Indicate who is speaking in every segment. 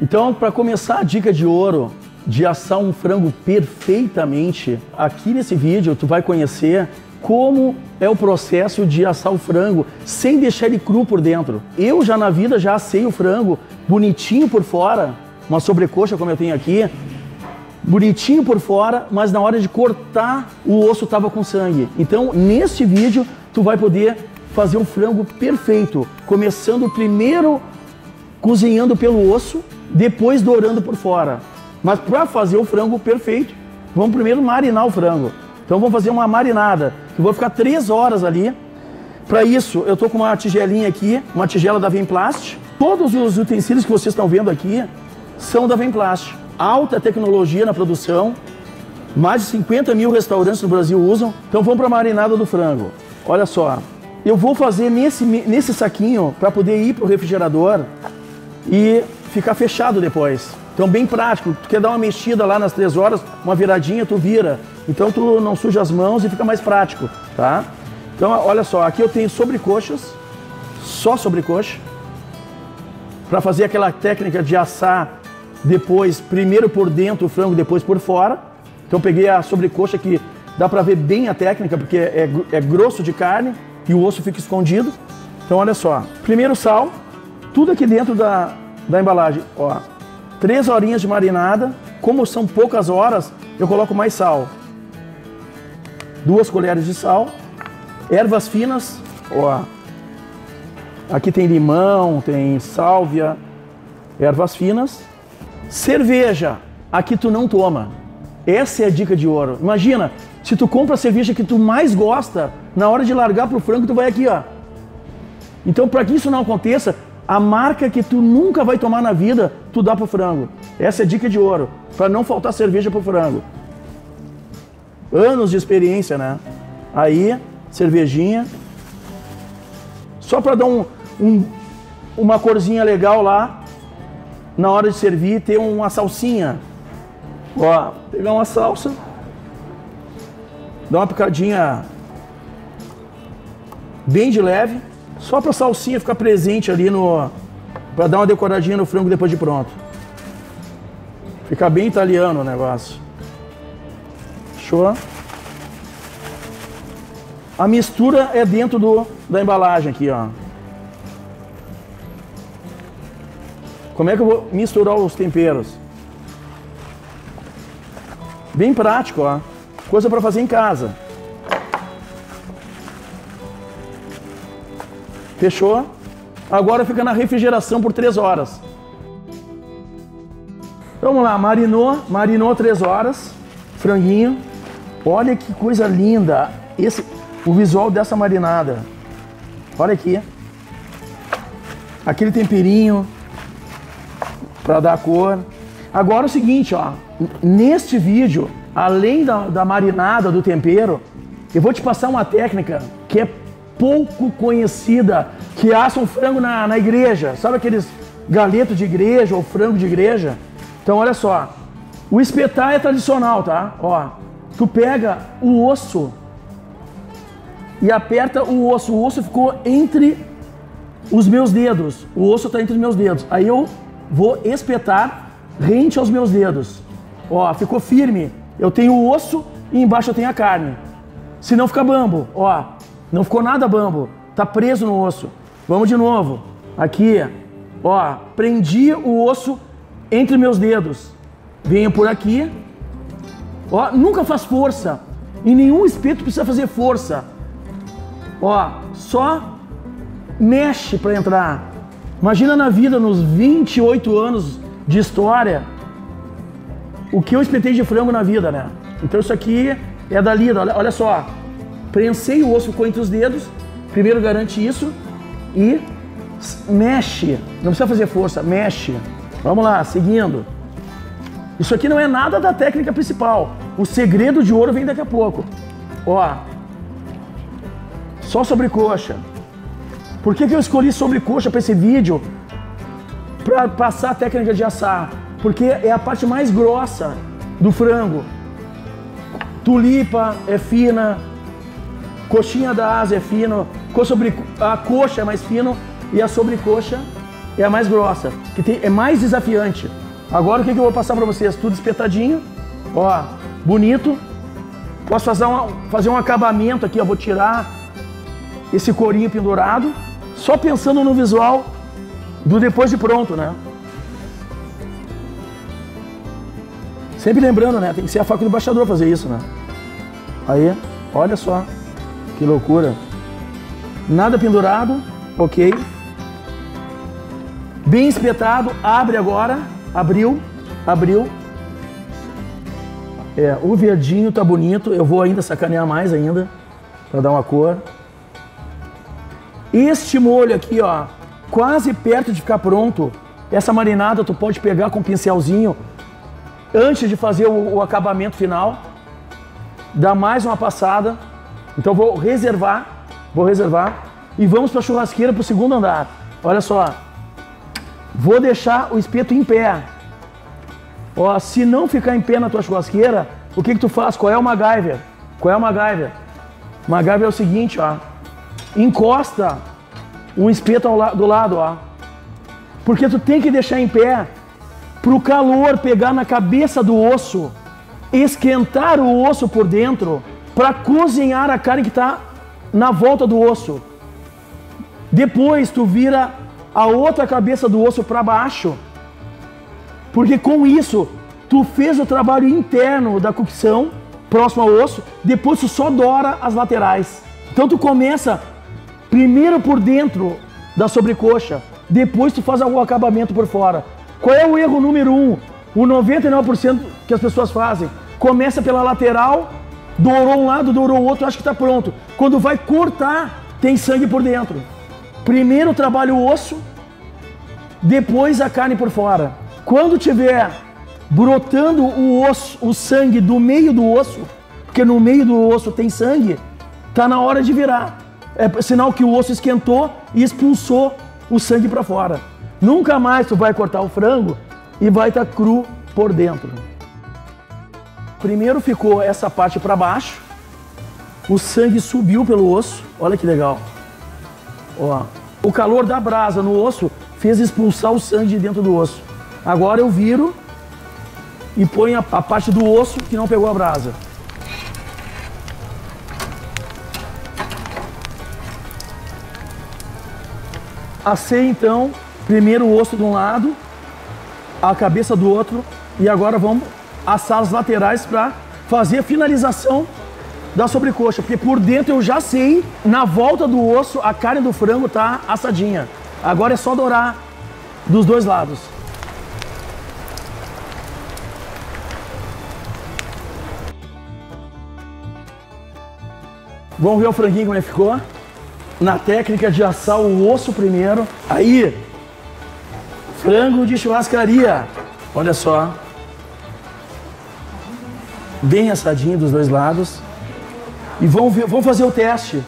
Speaker 1: Então, para começar a dica de ouro de assar um frango perfeitamente, aqui nesse vídeo tu vai conhecer como é o processo de assar o frango sem deixar ele cru por dentro. Eu já na vida já assei o frango bonitinho por fora, uma sobrecoxa como eu tenho aqui, bonitinho por fora, mas na hora de cortar o osso tava com sangue. Então, neste vídeo tu vai poder fazer um frango perfeito, começando primeiro cozinhando pelo osso, depois dourando por fora. Mas para fazer o frango perfeito, vamos primeiro marinar o frango. Então vamos fazer uma marinada, que vou ficar três horas ali. Para isso, eu tô com uma tigelinha aqui, uma tigela da Vemplast. Todos os utensílios que vocês estão vendo aqui são da Vemplast. Alta tecnologia na produção, mais de 50 mil restaurantes no Brasil usam. Então vamos para a marinada do frango. Olha só, eu vou fazer nesse, nesse saquinho para poder ir para o refrigerador e ficar fechado depois. Então, bem prático. Tu quer dar uma mexida lá nas três horas, uma viradinha, tu vira. Então, tu não suja as mãos e fica mais prático, tá? Então, olha só, aqui eu tenho sobrecoxas, só sobrecoxa, para fazer aquela técnica de assar depois, primeiro por dentro o frango, depois por fora. Então, peguei a sobrecoxa que dá para ver bem a técnica, porque é, é grosso de carne e o osso fica escondido. Então, olha só, primeiro sal, tudo aqui dentro da, da embalagem, ó, três horinhas de marinada. Como são poucas horas, eu coloco mais sal. Duas colheres de sal. Ervas finas, ó. Aqui tem limão, tem sálvia, ervas finas. Cerveja, aqui tu não toma. Essa é a dica de ouro. Imagina, se tu compra a cerveja que tu mais gosta, na hora de largar pro frango, tu vai aqui, ó. Então, para que isso não aconteça, a marca que tu nunca vai tomar na vida, tu dá pro frango. Essa é dica de ouro, para não faltar cerveja pro frango. Anos de experiência, né? Aí, cervejinha. Só para dar um, um, uma corzinha legal lá, na hora de servir, ter uma salsinha. Ó, pegar uma salsa, dar uma picadinha bem de leve só para a salsinha ficar presente ali no. para dar uma decoradinha no frango depois de pronto. Fica bem italiano o negócio. Show? A mistura é dentro do, da embalagem aqui, ó. Como é que eu vou misturar os temperos? Bem prático, ó. Coisa para fazer em casa. Fechou? Agora fica na refrigeração por 3 horas. Vamos lá, marinou, marinou 3 horas, franguinho. Olha que coisa linda esse o visual dessa marinada. Olha aqui. Aquele temperinho para dar cor. Agora é o seguinte, ó, neste vídeo, além da, da marinada do tempero, eu vou te passar uma técnica que é pouco conhecida que assam frango na, na igreja. Sabe aqueles galetos de igreja ou frango de igreja? Então, olha só. O espetar é tradicional, tá? Ó, tu pega o osso e aperta o osso. O osso ficou entre os meus dedos. O osso está entre os meus dedos. Aí eu vou espetar rente aos meus dedos. Ó, ficou firme. Eu tenho o osso e embaixo eu tenho a carne. Se não fica bambo, ó, não ficou nada bambo. Tá preso no osso. Vamos de novo. Aqui, ó, prendi o osso entre meus dedos. Venho por aqui. Ó, nunca faz força. Em nenhum espeto precisa fazer força. Ó, só mexe para entrar. Imagina na vida, nos 28 anos de história, o que eu espetei de frango na vida, né? Então isso aqui é da lida, olha, olha só. Prensei o osso, ficou entre os dedos. Primeiro garante isso e mexe. Não precisa fazer força, mexe. Vamos lá, seguindo. Isso aqui não é nada da técnica principal. O segredo de ouro vem daqui a pouco. Ó. Só sobrecoxa. Por que, que eu escolhi sobrecoxa para esse vídeo? Para passar a técnica de assar. Porque é a parte mais grossa do frango. Tulipa é fina, Coxinha da asa é fino, a coxa é mais fino e a sobrecoxa é a mais grossa, que tem, é mais desafiante. Agora o que, que eu vou passar para vocês? Tudo espetadinho, ó, bonito. Posso fazer, fazer um acabamento aqui, ó, vou tirar esse corinho pendurado, só pensando no visual do depois de pronto, né? Sempre lembrando, né? Tem que ser a faca do embaixador fazer isso, né? Aí, olha só, que loucura. Nada pendurado, ok. Bem espetado, abre agora, abriu, abriu. É, o verdinho tá bonito, eu vou ainda sacanear mais ainda, para dar uma cor. Este molho aqui, ó, quase perto de ficar pronto. Essa marinada tu pode pegar com um pincelzinho antes de fazer o, o acabamento final. Dá mais uma passada. Então vou reservar, vou reservar e vamos para a churrasqueira para o segundo andar. Olha só, vou deixar o espeto em pé. Ó, se não ficar em pé na tua churrasqueira, o que que tu faz? Qual é o MacGyver? Qual é o MacGyver? MacGyver é o seguinte, ó, encosta um espeto la do lado, ó, porque tu tem que deixar em pé para o calor pegar na cabeça do osso, esquentar o osso por dentro, para cozinhar a carne que está na volta do osso. Depois tu vira a outra cabeça do osso para baixo, porque com isso tu fez o trabalho interno da cocção, próximo ao osso, depois tu só dora as laterais. Então tu começa primeiro por dentro da sobrecoxa, depois tu faz o acabamento por fora. Qual é o erro número um? O 99% que as pessoas fazem. Começa pela lateral, dourou um lado, dourou o outro, acho que está pronto. Quando vai cortar, tem sangue por dentro. Primeiro trabalha o osso, depois a carne por fora. Quando tiver brotando o osso, o sangue do meio do osso, porque no meio do osso tem sangue, tá na hora de virar. É sinal que o osso esquentou e expulsou o sangue para fora. Nunca mais tu vai cortar o frango e vai estar tá cru por dentro. Primeiro ficou essa parte para baixo, o sangue subiu pelo osso, olha que legal. Ó, o calor da brasa no osso fez expulsar o sangue de dentro do osso. Agora eu viro e ponho a, a parte do osso que não pegou a brasa. Assei então Primeiro o osso de um lado, a cabeça do outro e agora vamos as laterais para fazer a finalização da sobrecoxa, porque por dentro eu já sei, na volta do osso, a carne do frango tá assadinha. Agora é só dourar dos dois lados. Vamos ver o franguinho como ele ficou? Na técnica de assar o osso primeiro. Aí, Frango de churrascaria. Olha só. Bem assadinho dos dois lados. E vamos, ver, fazer o teste.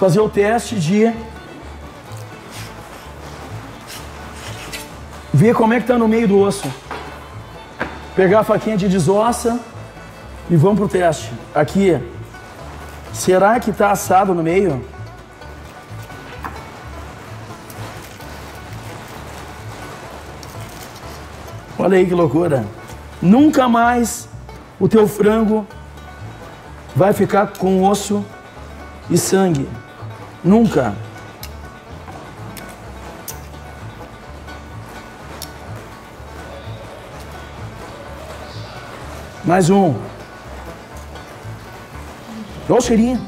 Speaker 1: Fazer o teste de ver como é que tá no meio do osso. Pegar a faquinha de desossa e vamos pro teste. Aqui. Será que tá assado no meio? Olha aí que loucura. Nunca mais o teu frango vai ficar com osso e sangue. Nunca. Mais um. Olha o cheirinho.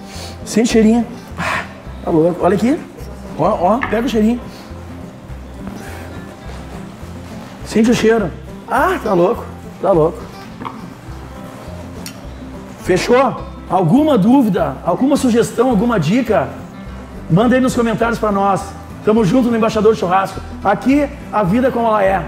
Speaker 1: Sente cheirinho. Ah, tá louco. Olha aqui. Ó, ó, pega o cheirinho. Sente o cheiro. Ah, tá louco, tá louco. Fechou? Alguma dúvida, alguma sugestão, alguma dica? Manda aí nos comentários para nós. Tamo junto no Embaixador Churrasco. Aqui a vida é como ela é.